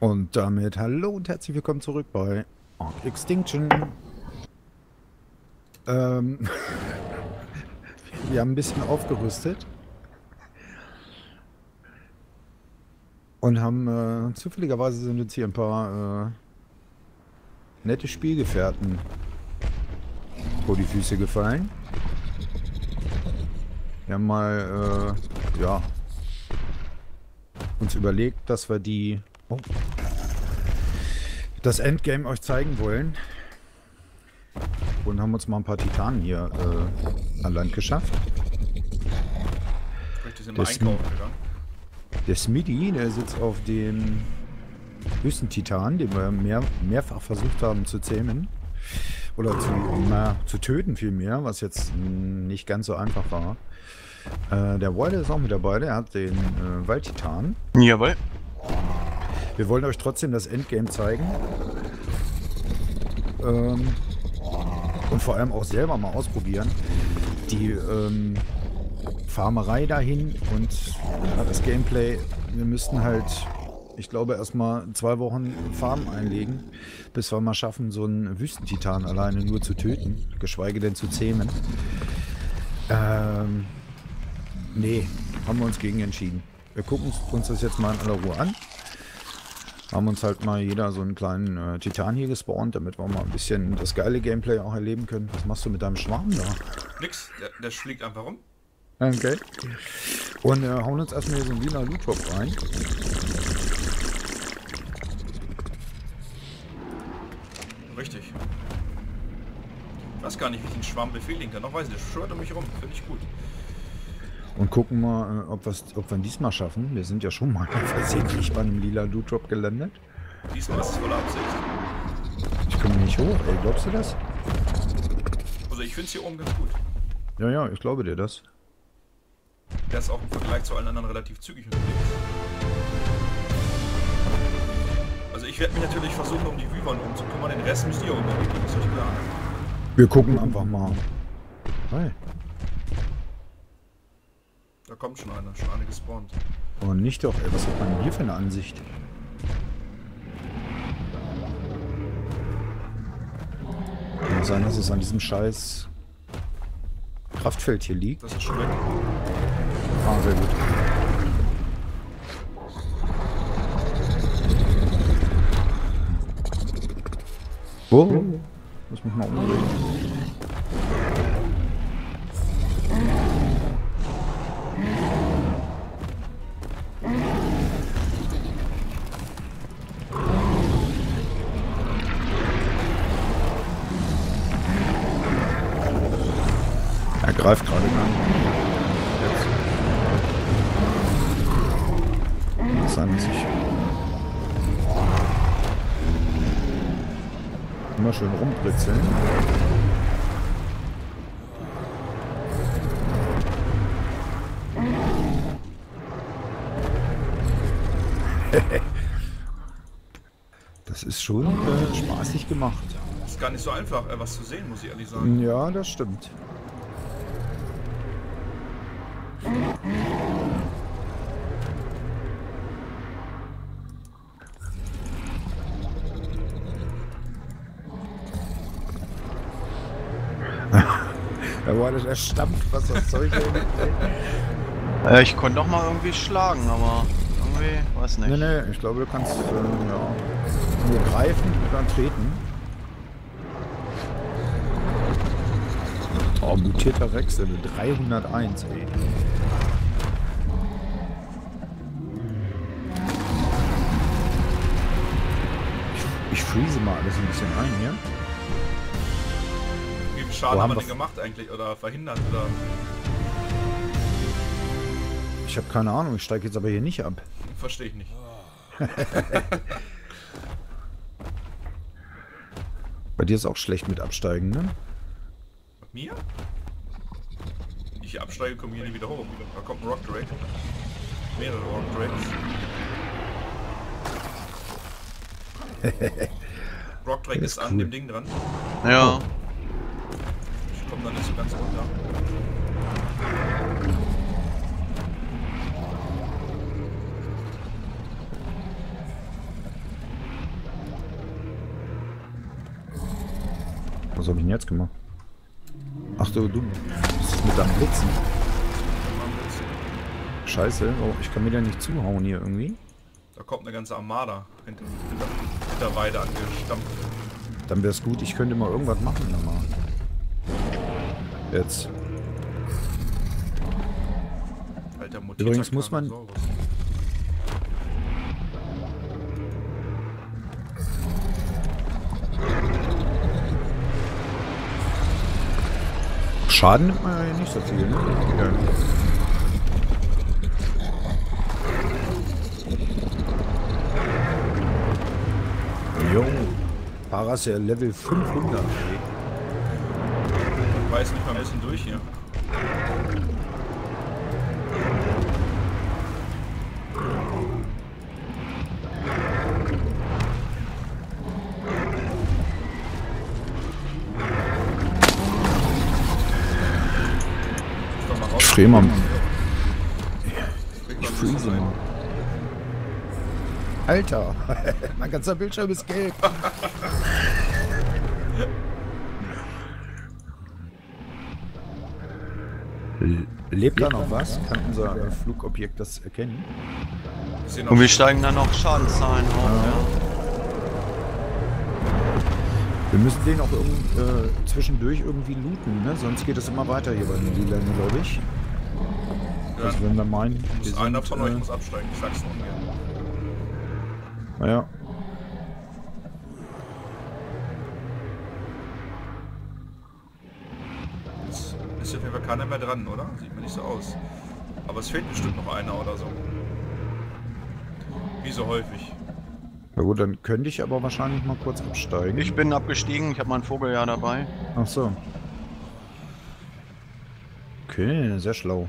Und damit hallo und herzlich willkommen zurück bei Ark Extinction. Ähm, wir haben ein bisschen aufgerüstet. Und haben äh, zufälligerweise sind uns hier ein paar äh, nette Spielgefährten vor die Füße gefallen. Wir haben mal, äh, ja, uns überlegt, dass wir die das Endgame euch zeigen wollen. Und haben uns mal ein paar Titanen hier äh, an Land geschafft. Der, Sm der Smitty, der sitzt auf dem höchsten Titan, den wir mehr, mehrfach versucht haben zu zähmen. Oder zu, na, zu töten vielmehr, was jetzt nicht ganz so einfach war. Äh, der Wilder ist auch mit dabei, der hat den äh, Waldtitan. Jawohl. Wir wollen euch trotzdem das Endgame zeigen. Ähm, und vor allem auch selber mal ausprobieren. Die ähm, Farmerei dahin und ja, das Gameplay. Wir müssten halt, ich glaube, erstmal zwei Wochen Farmen einlegen, bis wir mal schaffen, so einen Wüstentitan alleine nur zu töten, geschweige denn zu zähmen. Ähm, nee, haben wir uns gegen entschieden. Wir gucken uns das jetzt mal in aller Ruhe an. Haben uns halt mal jeder so einen kleinen äh, Titan hier gespawnt, damit wir mal ein bisschen das geile Gameplay auch erleben können. Was machst du mit deinem Schwarm da? Nix, der, der fliegt einfach rum. Okay. Und äh, hauen uns erstmal hier so einen lila Loot Drop rein. Richtig. Ich weiß gar nicht, wie ich den Schwarm befehligen kann. Noch weiß ich, der schwört um mich rum. Finde ich gut. Und gucken mal, äh, ob, ob wir ihn diesmal schaffen. Wir sind ja schon mal versehentlich bei einem lila Loot Drop gelandet. Diesmal ist es voller Absicht. Ich komme nicht hoch, ey. Glaubst du das? Also ich finde es hier oben ganz gut. Ja, ja, ich glaube dir das. Der ist auch im Vergleich zu allen anderen relativ zügig unterwegs. Also ich werde mich natürlich versuchen, um die Wyvern umzukümmern. Den Rest müsst ihr umgehen, ist euch klar. Wir gucken einfach mal. Hi. Da kommt schon einer, schon eine gespawnt. Oh, nicht doch, ey. Was hat man hier für eine Ansicht? Kann sein, dass es an diesem scheiß Kraftfeld hier liegt. Das ist schon weg. Ah, sehr gut. Wo? Muss mich mal umdrehen. 20. Immer schön rumbritzeln. das ist schon äh, spaßig gemacht. Ist gar nicht so einfach, äh, was zu sehen, muss ich ehrlich sagen. Ja, das stimmt. Das erstampft, was das Zeug äh, Ich konnte doch mal irgendwie schlagen, aber irgendwie, weiß nicht. Nee, nee, ich glaube, du kannst äh, ja, nur greifen oder treten. Oh, mutierter Rex, 301, ey. Ich, ich freeze mal alles ein bisschen ein hier. Schaden haben wir denn gemacht eigentlich? Oder verhindert? Oder? Ich habe keine Ahnung, ich steige jetzt aber hier nicht ab. Verstehe ich nicht. Bei dir ist auch schlecht mit Absteigen, ne? Mit mir? Ich absteige, komme hier nie wieder hoch. Da kommt ein Rock Drake. Mehrere Rock Drakes. Rock Drake ist, ist cool. an dem Ding dran. Ja. Ich kommen dann nicht so ganz runter. Was habe ich denn jetzt gemacht? Ach du dumm. Was ist mit deinem Blitzen. Scheiße, oh, ich kann mir da nicht zuhauen hier irgendwie. Da kommt eine ganze Armada hinter, hinter, hinter Weide angestampft. Dann wär's gut, ich könnte mal irgendwas machen. Nochmal. Jetzt. Alter, Übrigens muss man- Schaden nimmt man ja nicht so viel, ne? Ja. Jo. Paras ja Level 500. weiß nicht mal ein bisschen durch hier. Kriegt Ich freeze mal. Alter, mein ganzer Bildschirm ist gelb. Lebt da noch was? Kann unser äh, Flugobjekt das erkennen? Und wir steigen dann noch Schadenszahlen auf, ja. Wir müssen den auch irgend, äh, zwischendurch irgendwie looten, ne? Sonst geht es immer weiter hier bei den Lilan, glaube ich. Ja, Also wenn wir meinen, wir einer sind, von euch äh, muss absteigen, ich sag's noch ungern. Naja. Jetzt ist auf jeden Fall keiner mehr dran, oder? Sieht mir nicht so aus. Aber es fehlt bestimmt noch einer oder so. Wie so häufig. Na gut, dann könnte ich aber wahrscheinlich mal kurz absteigen. Ich bin abgestiegen, ich habe meinen Vogel ja dabei. Ach so. Okay, sehr schlau.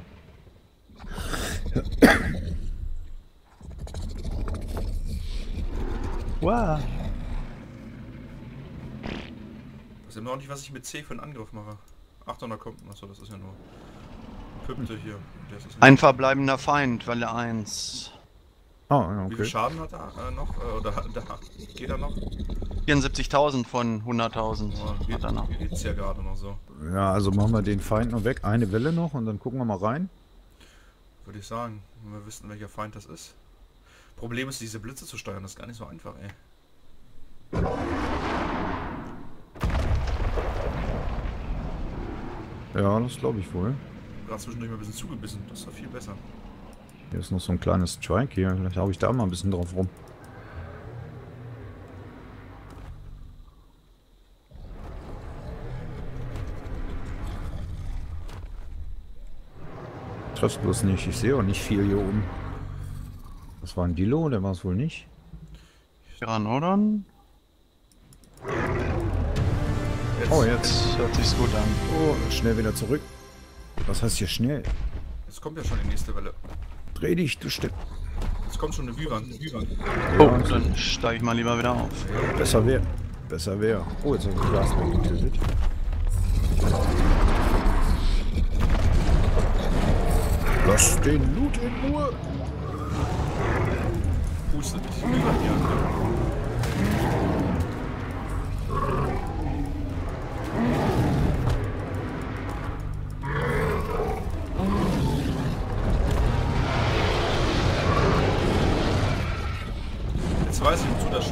Wow. Ich weiß immer noch nicht, was ich mit C für einen Angriff mache. Achtung, da kommt. Achso, das ist ja nur. Püppte hier. Ein verbleibender Feind, Welle 1. Ah, ja, Wie viel okay. Schaden hat er äh, noch? Äh, oder da, geht er noch? 74.000 von 100.000 Oh, hat er noch. geht's ja gerade noch so. Ja, also machen wir den Feind noch weg. Eine Welle noch und dann gucken wir mal rein. Würde ich sagen. Wenn wir wissen, welcher Feind das ist. Problem ist, diese Blitze zu steuern. Das ist gar nicht so einfach, ey. Ja, das glaube ich wohl. Gerade zwischendurch mal ein bisschen zugebissen. Das ist doch viel besser. Hier ist noch so ein kleines Strike hier. Vielleicht hau ich da mal ein bisschen drauf rum. Trifft bloß nicht. Ich sehe auch nicht viel hier oben. Das war ein Dilo, der war es wohl nicht. Pteranodon? Jetzt, Oh, jetzt. Hört sich gut an. Oh, schnell wieder zurück. Was heißt hier schnell? jetzt kommt ja schon die nächste Welle. Dreh dich, du Stück. Jetzt kommt schon eine. Würan. Oh, Ja, dann steige ich mal lieber wieder auf. besser wäre. Besser wäre. Oh, jetzt habe ich Glas weggetötet. Lass den Loot in Ruhe. Puste dich. Würan hier. Jetzt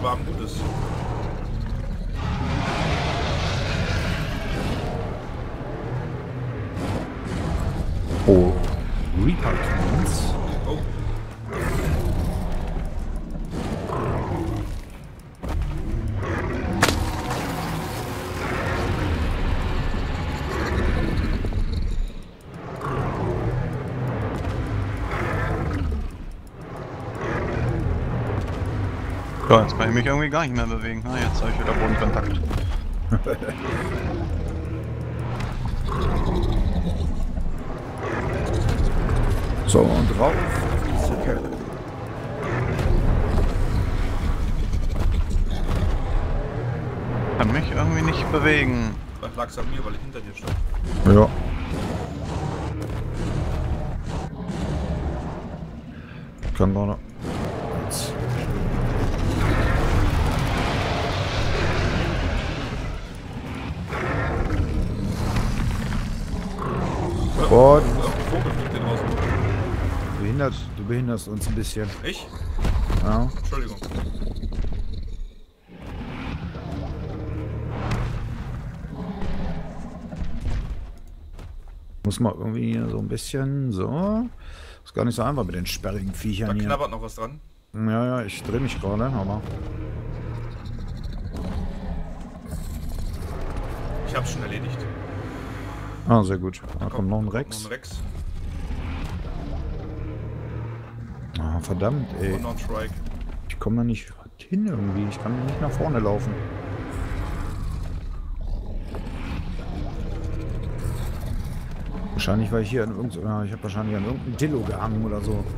weiß Jetzt kann ich mich irgendwie gar nicht mehr bewegen. Ah, jetzt habe ich wieder Bodenkontakt. So, und. Diese Kerle. Kann mich irgendwie nicht bewegen. vielleicht lag es an mir, weil ich hinter dir stand. Ja. Kann gerade. Draußen. du, behindert, du behinderst uns ein bisschen. Ich? Ja. Entschuldigung. Muss mal irgendwie hier so ein bisschen so. Ist gar nicht so einfach mit den sperrigen Da Viechern hier. knabbert noch was dran. Ja, ja, ich drehe mich gerade, aber. Ich hab's schon erledigt. Ah, sehr gut. Da kommt noch ein Noch Rex. ein Rex. Ah, verdammt, ey. Und noch ein Trike. Ich komme da nicht hin irgendwie. Ich kann nicht nach vorne laufen. Wahrscheinlich, weil ich hier an irgendein... Ja, ich habe wahrscheinlich an irgendeinem Dillo gehangen oder so.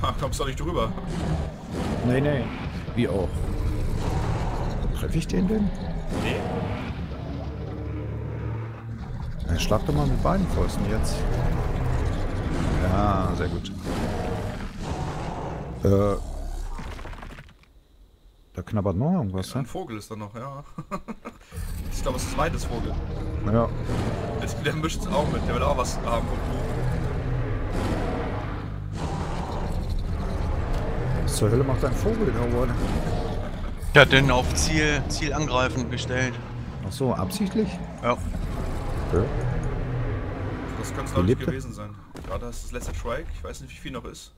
Ha, kommst doch nicht drüber. Nee, nee. Wie auch. Treffe ich den denn? Nee. Ja, schlag doch mal mit beiden Fäusten jetzt. Ja, sehr gut. Äh, da knabbert noch irgendwas, Ein ne? Vogel ist da noch, ja. ich glaube, es ist zweites Vogel. Ja. Jetzt, der mischt auch mit. Der will auch was haben vom Kuchen. Was zur Hölle macht ein Vogel da oben? Ich hatte den auf Ziel, Ziel angreifen gestellt. Ach so, absichtlich? Ja. Okay. Das könnte es lebt er? gewesen sein. Gerade ist das letzte Trike. Ich weiß nicht, wie viel noch ist.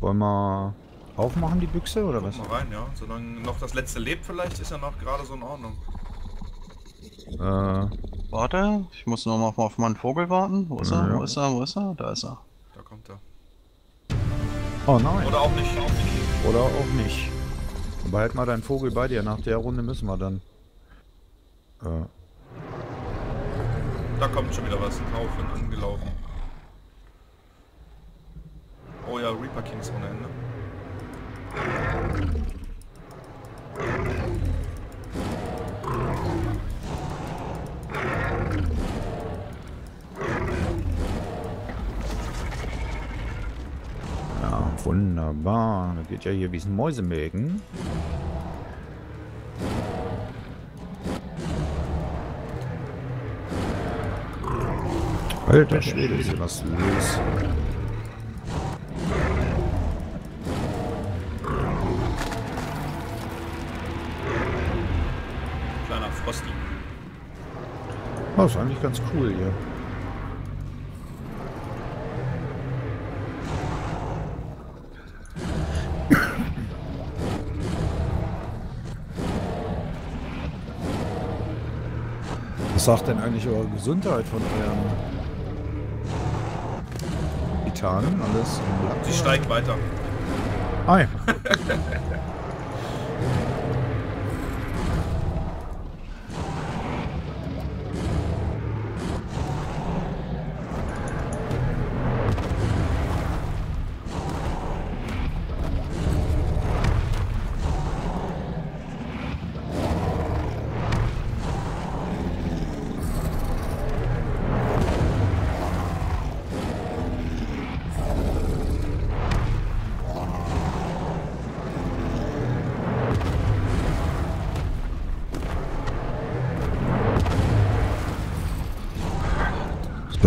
Wollen wir aufmachen, die Büchse, oder was? Guck mal rein, ja. Solange noch das letzte lebt vielleicht, ist er noch gerade so in Ordnung. Äh, Warte, ich muss noch mal auf meinen Vogel warten. Wo ist er? Ja. Wo ist er? Wo ist er? Da ist er. Da kommt er. oh nein. Oder auch nicht. Auch nicht. Oder auch nicht. Behalt mal deinen Vogel bei dir. Nach der Runde müssen wir dann. Äh, Da kommt schon wieder was. Ein Haufen angelaufen. Oh ja, Reaper Kings ohne Ende. ja, wunderbar. Das geht ja hier wie ein Mäusemelken. Alter Schwede, ist hier was los. Kleiner Frosty. Oh, ist eigentlich ganz cool hier. Was sagt denn eigentlich eure Gesundheit von euren Titanen? Alles? Sie steigt weiter. Ah,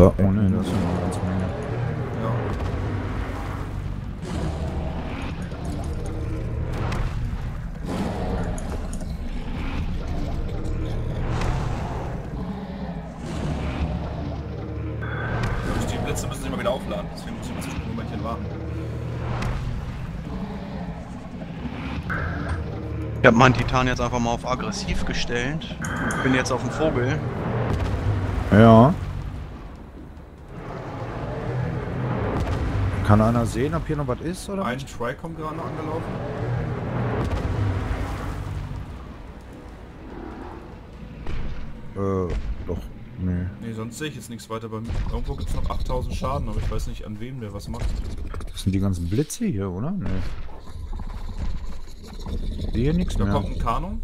ja. Ohne das ist eine ganze Menge. Ja. Die Blitze müssen sich mal wieder aufladen, deswegen muss ich mal zwischen ein Momentchen warten. Ich habe meinen Titan jetzt einfach mal auf aggressiv gestellt. Bin jetzt auf dem Vogel. Ja. Kann einer sehen, ob hier noch was ist, oder? Ein Try kommt gerade noch angelaufen. Äh, doch. Nee. Nee, sonst sehe ich jetzt nichts weiter. Bei mir. Irgendwo gibt es noch 8000 Schaden, aber ich weiß nicht an wem der was macht. Das sind die ganzen Blitze hier, oder? Nee. Sehe hier nichts Da mehr. kommt ein Kano.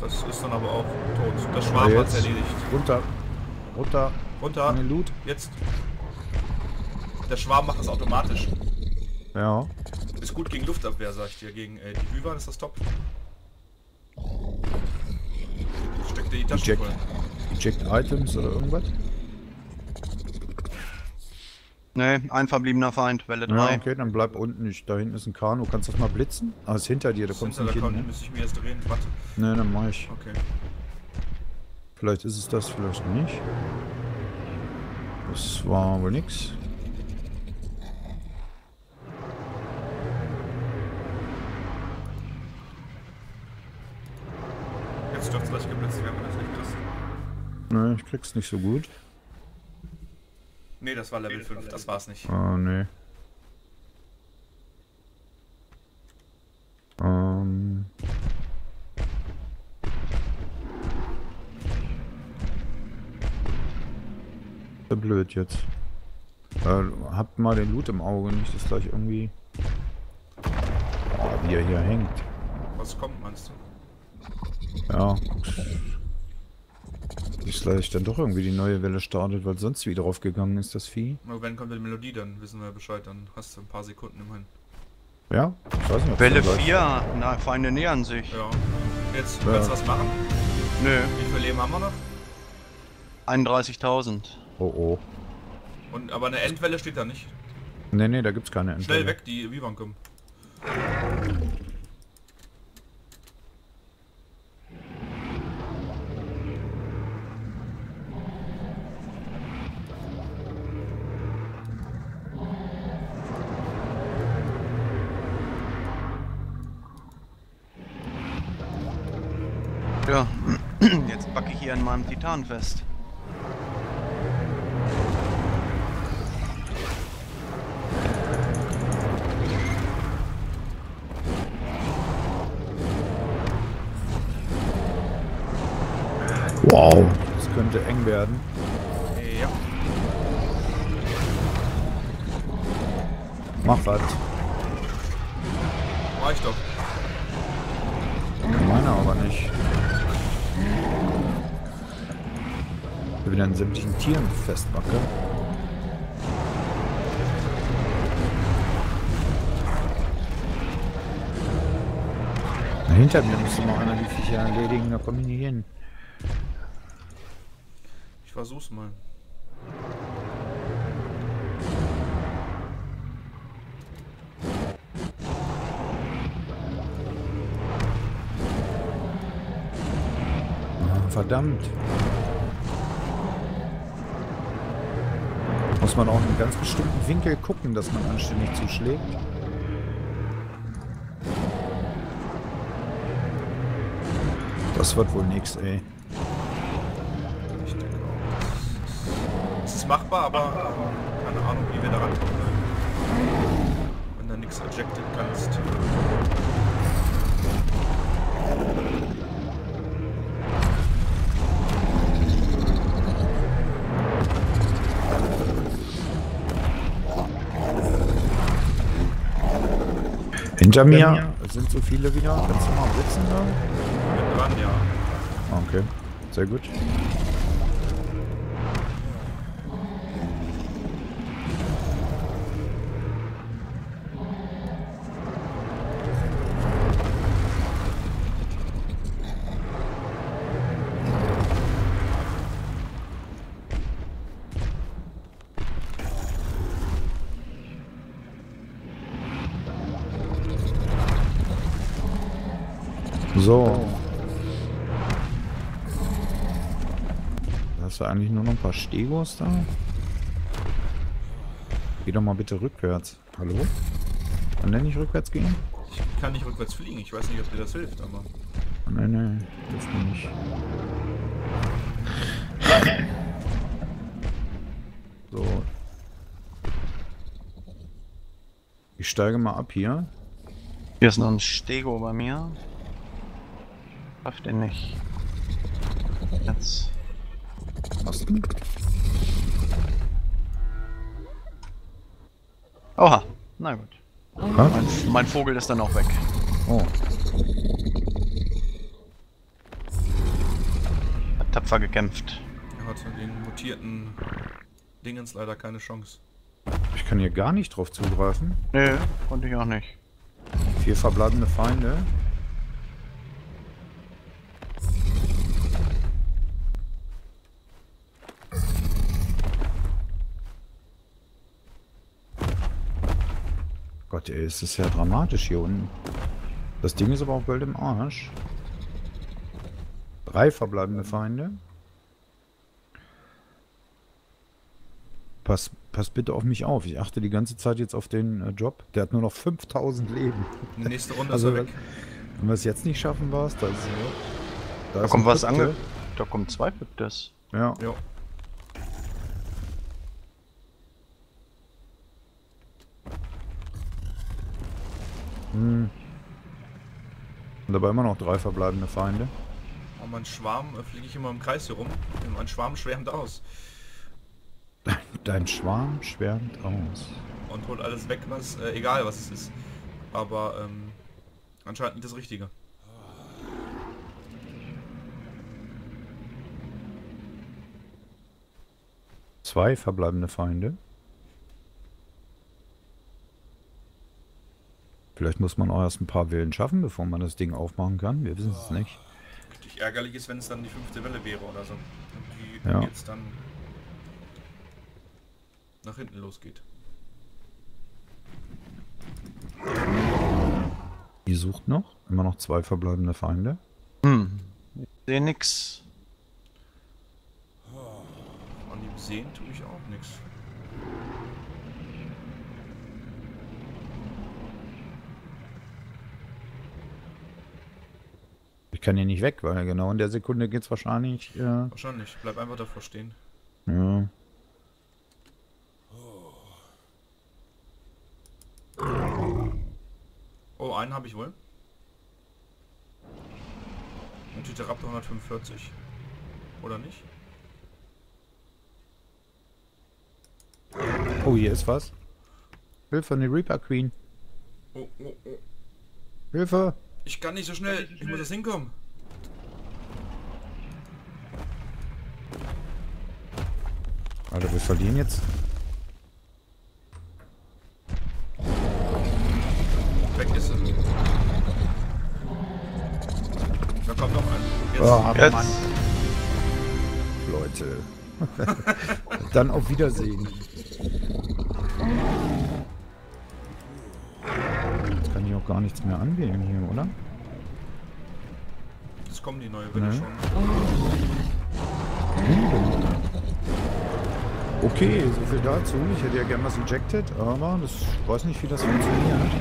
Das ist dann aber auch tot. Das Ah, Schwarm hat jetzt. erledigt. Runter. Runter. Runter. Den Loot. Jetzt. Der Schwarm macht das automatisch. Ja. Ist gut gegen Luftabwehr, sag ich dir. Gegen äh, die Hyvan ist das top. Steck dir die Taschen Jack. voll. Object Items oder irgendwas? Nee, ein verbliebener Feind, Welle 3. Ja, okay, dann bleib unten. Ich, da hinten ist ein Kanu. Kannst du das mal blitzen? Ah, ist hinter dir, da Das kommst du hinter nicht hin. Ne? müsste ich mir jetzt drehen. Warte. ne, dann mach ich. Okay. Vielleicht ist es das, vielleicht nicht. Das war wohl nix. Jetzt es gleich geblitzt wenn das nicht ist. Ne, ich krieg's nicht so gut. Nee, das war Level 5, das war's nicht. Ah, ne. Blöd jetzt. Äh, habt mal den Loot im Auge, nicht dass gleich irgendwie. Oh, wie er hier hängt. Was kommt, meinst du? Ja. Ist gleich dann doch irgendwie die neue Welle startet, weil sonst wie drauf gegangen ist, das Vieh. Aber wenn kommt die Melodie, dann wissen wir Bescheid, dann hast du ein paar Sekunden immerhin. Ja? Ich weiß nicht, Welle dann gleich- 4, na, Feinde nähern sich. Ja. Jetzt, Ja. willst du was machen? Nö, Wie viel Leben haben wir noch? 31.000. Oh oh. Und, aber eine Endwelle steht da nicht. Nee, nee, da gibt's keine Schnell Endwelle. weg, die Vivan kommen. Ja, jetzt backe ich hier an meinem Titan fest. Wow. Das könnte eng werden. Ja. Mach was. Reicht doch. Meiner aber nicht. Ich wieder an sämtlichen Tieren festbacke. Hinter mir müsste mal einer die Viecher erledigen, da komme ich nicht hin. Versuch's mal. Verdammt. Muss man auch in einem ganz bestimmten Winkel gucken, dass man anständig zuschlägt. Das wird wohl nix, ey. Machbar, aber, aber keine Ahnung, wie wir da rankommen. Wenn du nichts ejected kannst. Hinter mir sind so viele wieder. Kannst du mal blitzen da? Bin dran, ja. Okay, sehr gut. So. Du eigentlich nur noch ein paar Stegos da? Geh doch mal bitte rückwärts. Hallo? Kann der nicht rückwärts gehen? Ich kann nicht rückwärts fliegen. Ich weiß nicht, ob dir das hilft, aber. Oh, nein, nein, dürfte nicht. So. Ich steige mal ab hier. Hier ist noch ein Stego bei mir. Schaff den nicht. Jetzt. Hast du? Oha, na gut. Mein, mein Vogel ist dann auch weg. Oh, Hat tapfer gekämpft. Er hat den mutierten Dingens leider keine Chance. ich kann hier gar nicht drauf zugreifen. Nö, konnte ich auch nicht. Vier verbleibende Feinde. Gott, ey, es ist ja dramatisch hier unten. Das Ding ist aber auch bald im Arsch. Drei verbleibende Feinde. Pass, pass bitte auf mich auf. Ich achte die ganze Zeit jetzt auf den äh, Job. Der hat nur noch 5000 Leben. Nächste Runde Also, ist er weg. Wenn wir es jetzt nicht schaffen, war es das. Da, Da kommt was ange... Da kommen zwei Kryptes. Ja. Jo. Hm. Und dabei immer noch drei verbleibende Feinde. Oh, mein Schwarm äh, fliege ich immer im Kreis hier rum. Mein Schwarm schwärmt aus. Dein Schwarm schwärmt aus. Und holt alles weg, was, äh, egal was es ist. Aber ähm, anscheinend nicht das Richtige. Zwei verbleibende Feinde. Vielleicht muss man auch erst ein paar Willen schaffen, bevor man das Ding aufmachen kann. Wir wissen es nicht. Richtig ärgerlich ist, wenn es dann die fünfte Welle wäre oder so. Und die Ja. jetzt dann nach hinten losgeht. Die sucht noch. Immer noch zwei verbleibende Feinde. Hm. Ich sehe nix. An ihm sehen tue ich auch nichts. Kann hier nicht weg, weil genau in der Sekunde geht es wahrscheinlich. Äh, Wahrscheinlich. Bleib einfach davor stehen. ja. Oh, einen habe ich wohl. Und Titeraptor 145. Oder nicht? Oh, hier ist was. Hilfe, eine Reaper Queen. Oh, oh, oh. Hilfe! Ich kann nicht so schnell. Ich muss das hinkommen. Alter, wir verlieren jetzt. Weg ist es. Da kommt noch ein. Jetzt. Oh, Jetzt. Mann. Leute. Dann auf Wiedersehen. Gar nichts mehr anwählen hier, oder? Jetzt kommen die neue Welle schon. Okay, so viel dazu. Ich hätte ja gern was ejected, aber das ich weiß nicht, wie das funktioniert.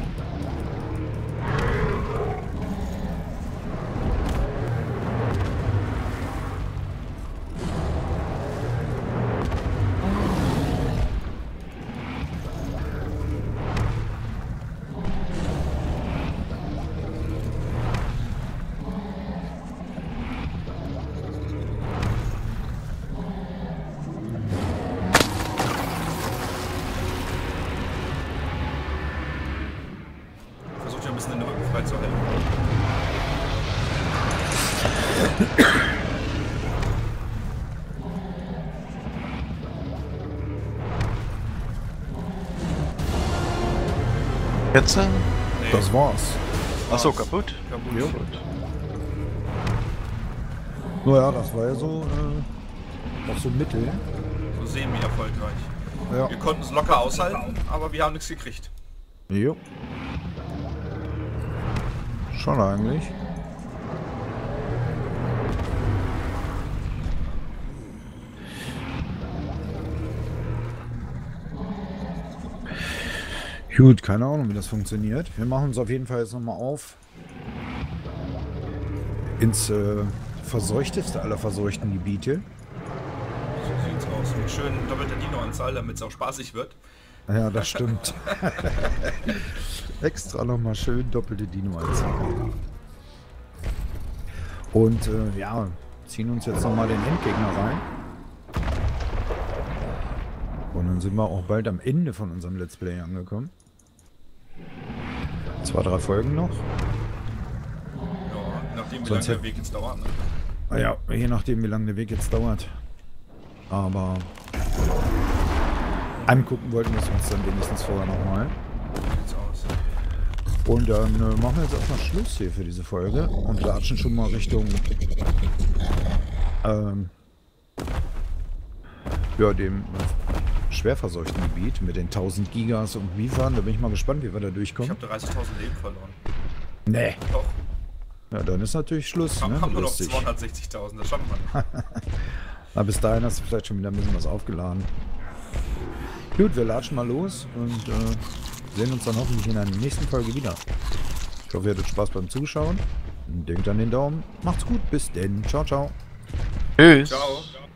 Äh, Nee, Das war's. Achso, kaputt. kaputt. Jo. Naja, das war ja so, äh, auch so mittel. So semi-erfolgreich. Ja. Wir konnten es locker aushalten, aber wir haben nichts gekriegt. Jo. Schon eigentlich. Gut, keine Ahnung, wie das funktioniert. Wir machen uns auf jeden Fall jetzt nochmal auf ins äh, verseuchteste aller verseuchten Gebiete. So sieht's aus. Mit schön doppelter Dino-Anzahl, damit es auch spaßig wird. Ja, das stimmt. Extra nochmal schön doppelte Dino-Anzahl. Und äh, ja, ziehen uns jetzt nochmal den Endgegner rein. Und dann sind wir auch bald am Ende von unserem Let's Play angekommen. Zwei, drei Folgen noch. Ja, nachdem wie Sonst lange der Weg jetzt dauert. Ne? Naja, je nachdem, wie lange der Weg jetzt dauert. Aber angucken wollten wir es uns dann wenigstens vorher nochmal. Und dann äh, machen wir jetzt erstmal Schluss hier für diese Folge und latschen schon mal Richtung ähm, ja, dem äh, schwer verseuchten Gebiet mit den 1000 Gigas und Miefern. Da bin ich mal gespannt, wie wir da Ich durchkommen. habe 30.000 Leben verloren. Nee. Doch, Ja, dann ist natürlich Schluss. haben, Ne? haben nur noch Lustig. 260.000, das schaffen wir nicht. Aber bis dahin hast du vielleicht schon wieder ein bisschen was aufgeladen. Gut, wir latschen mal los und äh, sehen uns dann hoffentlich in der nächsten Folge wieder. Ich hoffe, ihr hattet Spaß beim Zuschauen. Denkt an den Daumen. Macht's gut, bis denn. Ciao, ciao. Tschüss. Ciao.